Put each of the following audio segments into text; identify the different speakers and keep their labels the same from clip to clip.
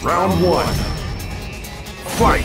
Speaker 1: Round one. Fight!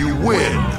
Speaker 1: you win.